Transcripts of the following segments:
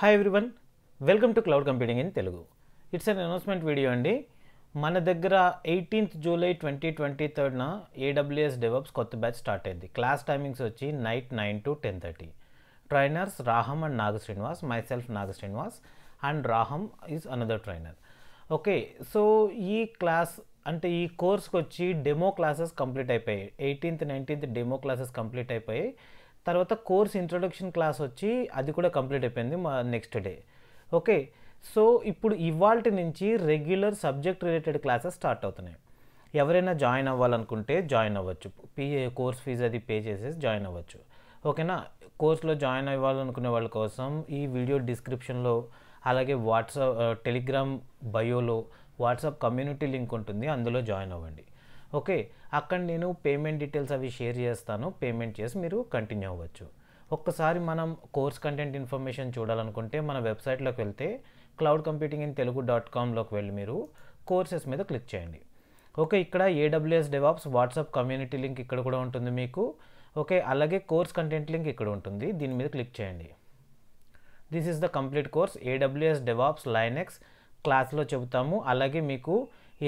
Hi everyone welcome to cloud computing in Telugu it's an announcement video అండి. మన దగ్గర eighteenth July twenty twenty థర్డ్న AWS DevOps కొత్త batch start అయింది. Class timings వచ్చి night nine to ten thirty trainers Raham and Naga Srinivas myself Naga Srinivas and Raham is another trainer okay so ఈ class అంటే ఈ కోర్స్కి వచ్చి demo classes complete అయిపోయాయి. Eighteenth nineteenth demo classes complete అయిపోయాయి. తర్వాత course introduction class వచ్చి అది కూడా కంప్లీట్ అయిపోయింది మా నెక్స్ట్ డే ఓకే సో ఇప్పుడు ఇవాళ నుంచి regular subject related classes start అవుతున్నాయి. ఎవరైనా జాయిన్ అవ్వాలనుకుంటే జాయిన్ అవ్వచ్చు. పీ కోర్స్ ఫీజు అది పే చేసేసి జాయిన్ అవ్వచ్చు. ఓకేనా కోర్స్లో జాయిన్ అవ్వాలనుకునే వాళ్ళ కోసం ఈ వీడియో డిస్క్రిప్షన్లో అలాగే వాట్సాప్ టెలిగ్రామ్ బయోలో వాట్సాప్ కమ్యూనిటీ లింక్ ఉంటుంది. అందులో జాయిన్ అవ్వండి. ఓకే అక్కడ నేను పేమెంట్ డీటెయిల్స్ అవి షేర్ చేస్తాను. పేమెంట్ చేసి మీరు కంటిన్యూ అవ్వచ్చు. ఒక్కసారి మనం కోర్స్ కంటెంట్ ఇన్ఫర్మేషన్ చూడాలనుకుంటే మన వెబ్సైట్లోకి వెళ్తే cloud computing in Telugu dot కామ్లోకి వెళ్ళి మీరు కోర్సెస్ మీద క్లిక్ చేయండి. ఓకే ఇక్కడ AWS DevOps WhatsApp community link ఇక్కడ కూడా ఉంటుంది మీకు. ఓకే అలాగే కోర్స్ కంటెంట్ లింక్ ఇక్కడ ఉంటుంది. దీని మీద క్లిక్ చేయండి. This is the complete course AWS DevOps Linux క్లాస్లో చెబుతాము. అలాగే మీకు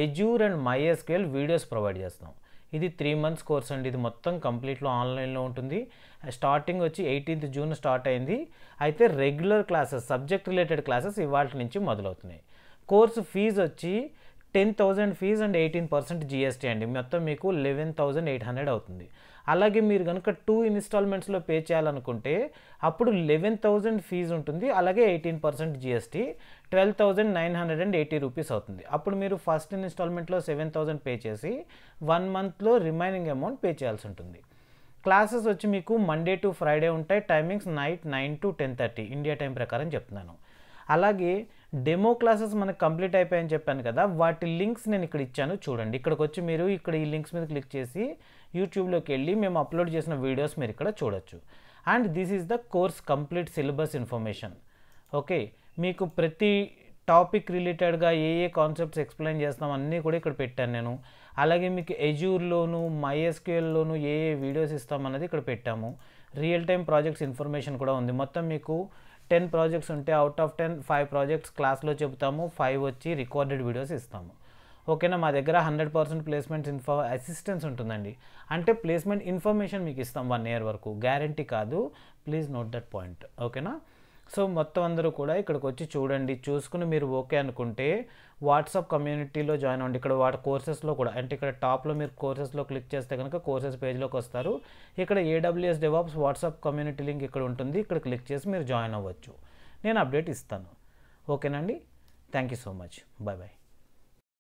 Azure and MySQL videos provide చేస్తాం ఇది త్రీ మంత్స్ కోర్స్ అండి. ఇది మొత్తం కంప్లీట్లో ఆన్లైన్లో ఉంటుంది. స్టార్టింగ్ వచ్చి ఎయిటీన్త్ జూన్ స్టార్ట్ అయింది. అయితే regular classes subject related classes ఇవాళ నుంచి మొదలవుతున్నాయి. కోర్సు ఫీజు వచ్చి ten thousand fees and eighteen percent GST అండి. మొత్తం మీకు లెవెన్ థౌజండ్ ఎయిట్ హండ్రెడ్ అవుతుంది. అలాగే మీరు కనుక టూ ఇన్స్టాల్మెంట్స్లో పే చేయాలనుకుంటే అప్పుడు లెవెన్ థౌజండ్ ఫీజు ఉంటుంది. అలాగే eighteen percent GST twelve thousand nine hundred and eighty rupees అవుతుంది. అప్పుడు మీరు ఫస్ట్ ఇన్స్టాల్మెంట్లో సెవెన్ థౌజండ్ పే చేసి వన్ మంత్లో రిమైనింగ్ అమౌంట్ పే చేయాల్సి ఉంటుంది. క్లాసెస్ వచ్చి మీకు మండే టు ఫ్రైడే ఉంటాయి. Timings night nine to ten thirty. India time ప్రకారం చెప్తున్నాను. అలాగే డెమో క్లాసెస్ మనకు కంప్లీట్ అయిపోయాయని చెప్పాను కదా వాటి లింక్స్ నేను ఇక్కడ ఇచ్చాను. చూడండి ఇక్కడికి వచ్చి మీరు ఇక్కడ ఈ లింక్స్ మీద క్లిక్ చేసి యూట్యూబ్లోకి వెళ్ళి మేము అప్లోడ్ చేసిన వీడియోస్ మీరు ఇక్కడ చూడొచ్చు. And this is the course complete syllabus information okay మీకు ప్రతి టాపిక్ రిలేటెడ్గా ఏ ఏ కాన్సెప్ట్స్ ఎక్స్ప్లెయిన్ చేస్తాం అన్నీ కూడా ఇక్కడ పెట్టాను నేను. అలాగే మీకు ఎజ్యూర్లోను మైఎస్క్యూఎల్లోను ఏ ఏ వీడియోస్ ఇస్తామన్నది ఇక్కడ పెట్టాము. రియల్ టైం ప్రాజెక్ట్స్ ఇన్ఫర్మేషన్ కూడా ఉంది. మొత్తం మీకు టెన్ ప్రాజెక్ట్స్ ఉంటే out of ten five projects క్లాస్లో చెబుతాము ఫైవ్ వచ్చి రికార్డెడ్ వీడియోస్ ఇస్తాము. ఓకేనా? మా దగ్గర hundred percent placements info assistance ఉంటుందండి. అంటే ప్లేస్మెంట్ ఇన్ఫర్మేషన్ మీకు ఇస్తాం వన్ ఇయర్ వరకు. గ్యారంటీ కాదు. Please note that point. ఓకేనా? సో మొత్తం అందరూ కూడా ఇక్కడికి వచ్చి చూడండి. చూసుకుని మీరు ఓకే అనుకుంటే వాట్సాప్ కమ్యూనిటీలో జాయిన్ అవ్వండి. ఇక్కడ వాటి కోర్సెస్లో కూడా అంటే ఇక్కడ టాప్లో మీరు కోర్సెస్లో క్లిక్ చేస్తే కనుక కోర్సెస్ పేజ్లోకి వస్తారు. ఇక్కడ AWS DevOps WhatsApp community link ఇక్కడ ఉంటుంది. ఇక్కడ క్లిక్ చేసి మీరు జాయిన్ అవ్వచ్చు. నేను అప్డేట్ ఇస్తాను. ఓకేనండి? Thank you so much. Bye bye